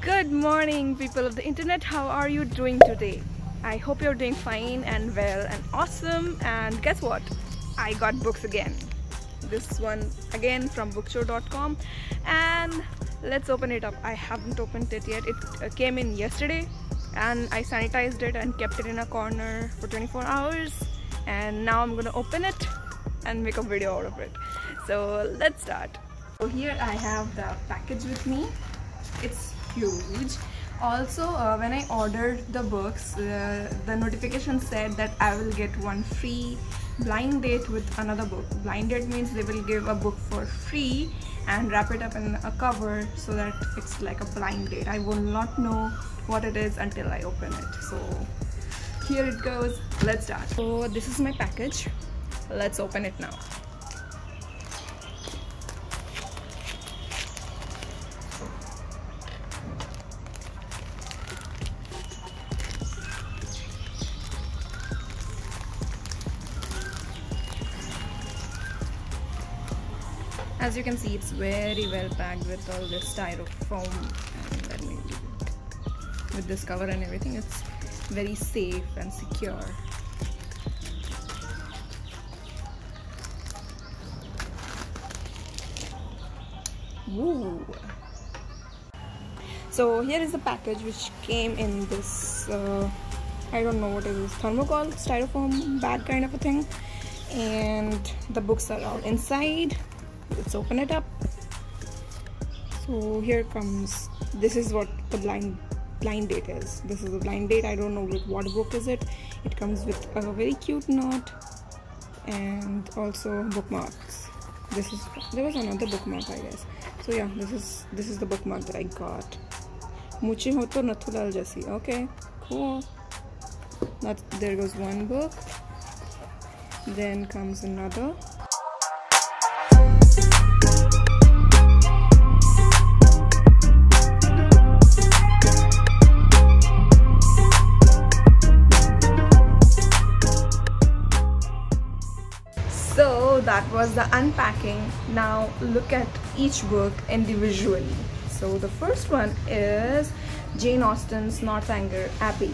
Good morning, people of the internet. How are you doing today? I hope you're doing fine and well and awesome. And guess what? I got books again. This one again from bookchor.com. And let's open it up. I haven't opened it yet. It uh, came in yesterday and I sanitized it and kept it in a corner for 24 hours. And now I'm gonna open it and make a video out of it. So let's start. So here I have the package with me. It's huge also uh, when I ordered the books uh, the notification said that I will get one free blind date with another book blind date means they will give a book for free and wrap it up in a cover so that it's like a blind date. I will not know what it is until I open it. So here it goes. Let's start. So this is my package. Let's open it now as you can see it's very well packed with all this styrofoam with this cover and everything it's very safe and secure. Woo. so here is the package which came in this uh, I don't know what it is thermocol styrofoam bag kind of a thing. And the books are all inside let's open it up. So here comes this is what the blind blind date is. This is a blind date. I don't know what book is it. It comes with a very cute note and also bookmarks. This is there was another bookmark i guess. So yeah this is this is the bookmark that i got. Muchi hoto nathulal jasi. Okay cool. That there goes one book. Then comes another was the unpacking. Now look at each book individually. So the first one is Jane Austen's Northanger Abbey.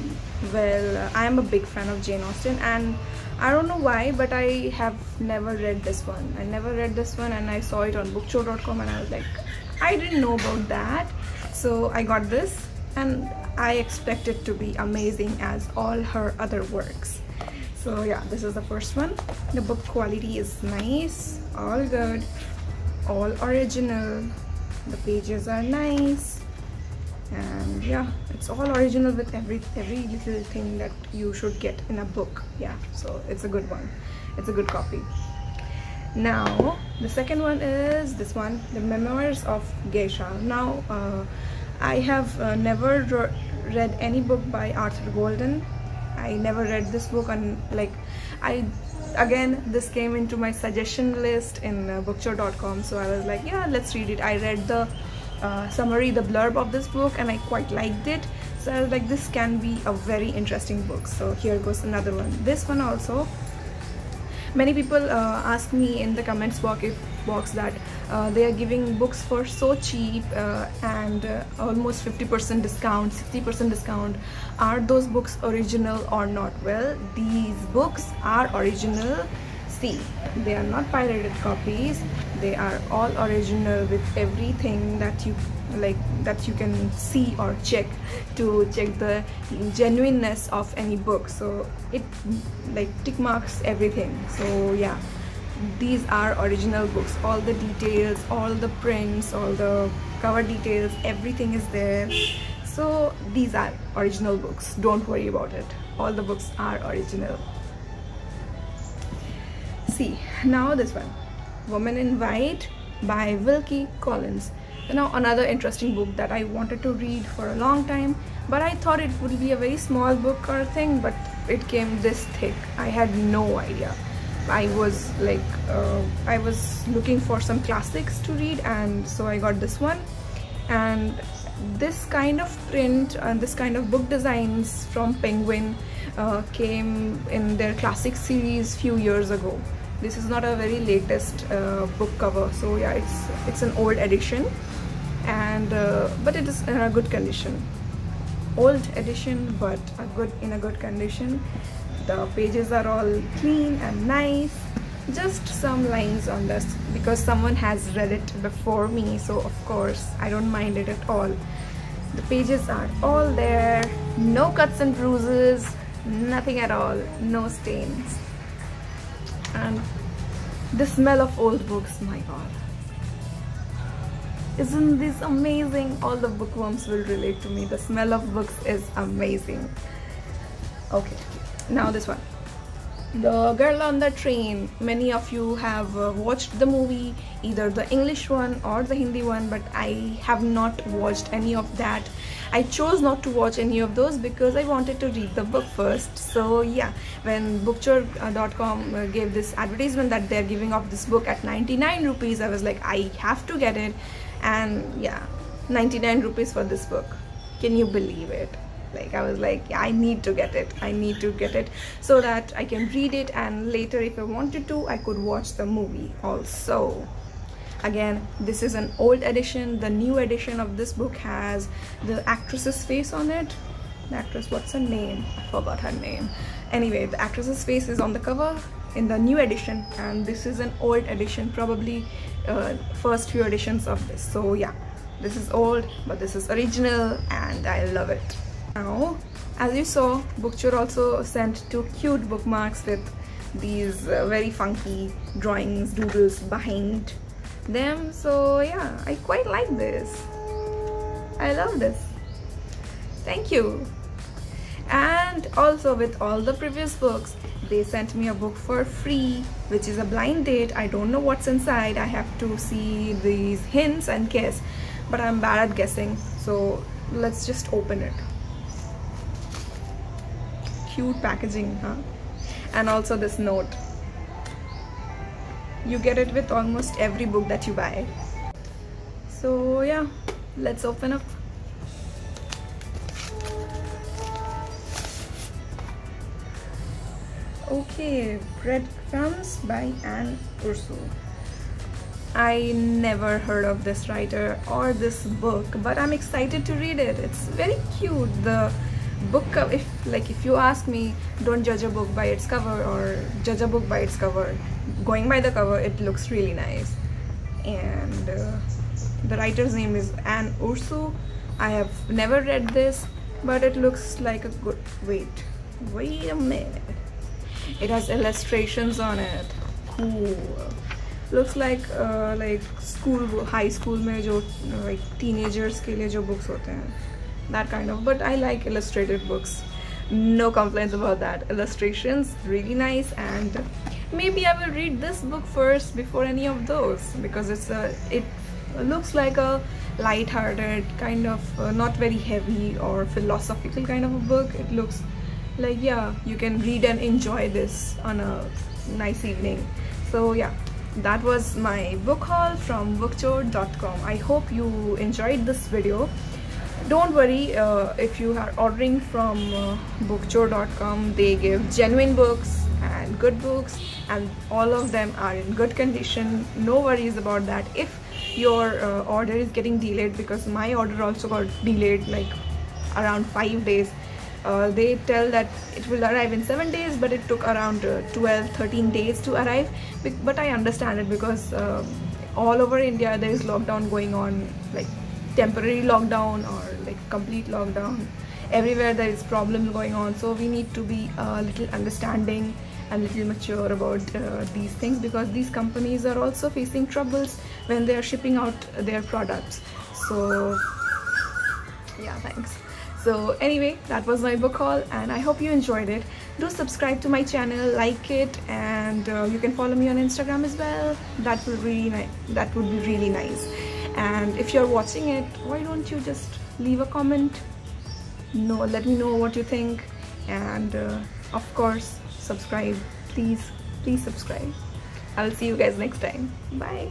Well I am a big fan of Jane Austen and I don't know why but I have never read this one. I never read this one and I saw it on bookchor.com and I was like I didn't know about that. So I got this and I expect it to be amazing as all her other works so yeah this is the first one. The book quality is nice all good all original. The pages are nice. And yeah it's all original with every every little thing that you should get in a book. Yeah so it's a good one. It's a good copy. Now the second one is this one the memoirs of geisha. Now uh, i have uh, never read any book by arthur golden I never read this book and like I again this came into my suggestion list in uh, so I was like yeah let's read it. I read the uh, summary the blurb of this book and I quite liked it. So I was like this can be a very interesting book. So here goes another one. This one also many people uh, ask me in the comments box if box that uh, they are giving books for so cheap uh, and uh, almost 50% discount 60% discount. Are those books original or not? Well these books are original. See they are not pirated copies. They are all original with everything that you like that you can see or check to check the genuineness of any book. So it like tick marks everything. So yeah these are original books. All the details all the prints all the cover details everything is there. So these are original books. Don't worry about it. All the books are original. See now this one. Woman in white by wilkie collins. Now another interesting book that i wanted to read for a long time but i thought it would be a very small book or thing but it came this thick. I had no idea i was like uh, i was looking for some classics to read and so i got this one. And this kind of print and this kind of book designs from penguin uh, came in their classic series few years ago. This is not a very latest uh, book cover so yeah it's it's an old edition. And uh, but it is in a good condition. Old edition but a good in a good condition the pages are all clean and nice. Just some lines on this because someone has read it before me so of course I don't mind it at all. The pages are all there no cuts and bruises nothing at all no stains. And the smell of old books my god. Isn't this amazing? All the bookworms will relate to me. The smell of books is amazing. Okay now this one. The girl on the train. Many of you have uh, watched the movie either the english one or the hindi one but i have not watched any of that. I chose not to watch any of those because i wanted to read the book first. So yeah when bookchor.com uh, gave this advertisement that they're giving off this book at 99 rupees i was like i have to get it. And yeah 99 rupees for this book. Can you believe it like i was like i need to get it. I need to get it so that i can read it and later if i wanted to i could watch the movie also. Again this is an old edition. The new edition of this book has the actress's face on it. The actress what's her name? I forgot her name. Anyway the actress's face is on the cover in the new edition and this is an old edition probably uh, first few editions of this. So yeah this is old but this is original and i love it now. As you saw bookchor also sent two cute bookmarks with these uh, very funky drawings doodles behind them. So yeah i quite like this. I love this. Thank you. And also with all the previous books they sent me a book for free which is a blind date. I don't know what's inside. I have to see these hints and guess but i'm bad at guessing. So let's just open it cute packaging huh? And also this note. You get it with almost every book that you buy. So yeah let's open up. Okay breadcrumbs by Anne Ursu I never heard of this writer or this book but I'm excited to read it. It's very cute. The book if like if you ask me don't judge a book by its cover or judge a book by its cover going by the cover it looks really nice and uh, the writer's name is Anne Ursu I have never read this but it looks like a good wait wait a minute it has illustrations on it cool looks like uh, like school high school में जो like teenagers के लिए जो books होते हैं that kind of but i like illustrated books. No complaints about that. Illustrations really nice and maybe i will read this book first before any of those because it's a it looks like a light-hearted kind of uh, not very heavy or philosophical kind of a book. It looks like yeah you can read and enjoy this on a nice evening. So yeah that was my book haul from bookchor.com i hope you enjoyed this video don't worry uh, if you are ordering from uh, bookchor.com they give genuine books and good books and all of them are in good condition. No worries about that. If your uh, order is getting delayed because my order also got delayed like around five days uh, they tell that it will arrive in seven days but it took around uh, 12 13 days to arrive. But i understand it because um, all over india there is lockdown going on like temporary lockdown or like complete lockdown. Everywhere there is problem going on so we need to be a little understanding and little mature about uh, these things because these companies are also facing troubles when they are shipping out their products. So yeah thanks. So anyway that was my book haul and i hope you enjoyed it. Do subscribe to my channel like it and uh, you can follow me on instagram as well. That would really that would be really nice and if you're watching it why don't you just leave a comment? No let me know what you think. And uh, of course subscribe. Please please subscribe. I'll see you guys next time. Bye